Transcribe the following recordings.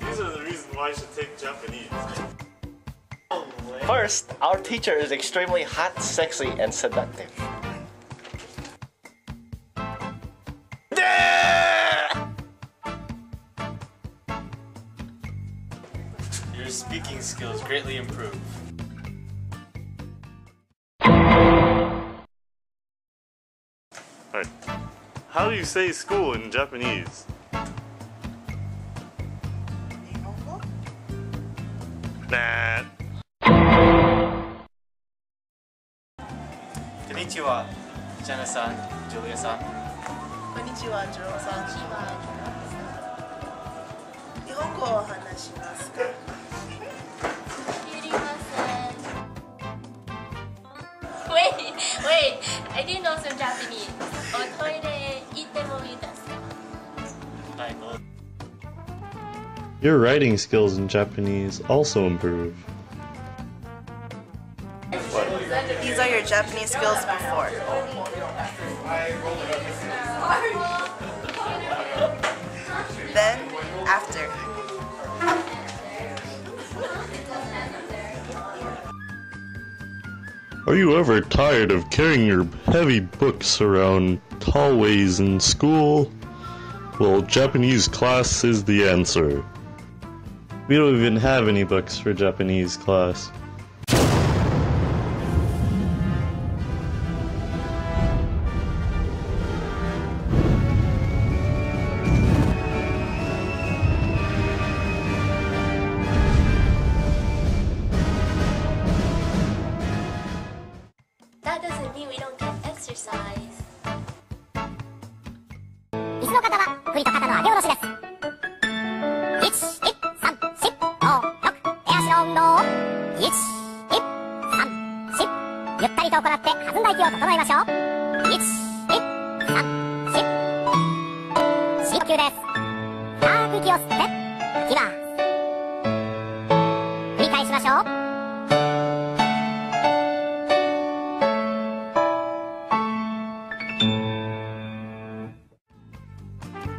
These are the reasons why I should take Japanese. First, our teacher is extremely hot, sexy, and seductive. Your speaking skills greatly improve. Right. How do you say school in Japanese? Nah. Konnichiwa, Jenna-san, Julia-san. Konnichiwa, Jiro-san. Nihongo o hanashimasu ka? Wait, wait, I didn't know some Japanese. Your writing skills in Japanese also improve. These are your Japanese skills before. Then, after. Are you ever tired of carrying your heavy books around hallways in school? Well, Japanese class is the answer. We don't even have any books for Japanese class. That doesn't mean we don't get exercise 椅子の方は振りと肩の上げ下ろしです ゆったりと行って弾んだ息を整えましょう1 1 3 4深呼吸です深く息を吸って吐きます繰り返しましょう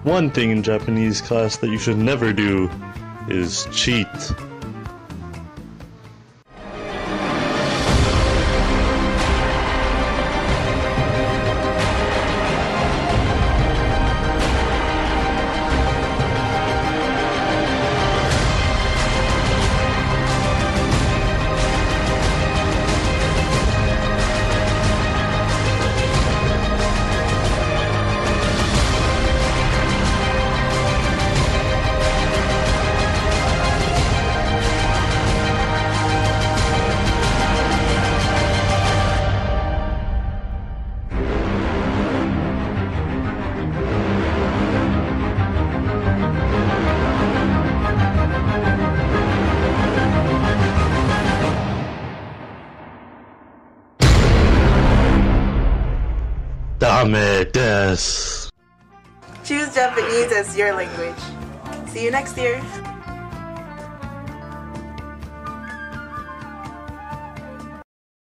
One thing in Japanese class that you should never do is cheat. Dame. Choose Japanese as your language. See you next year.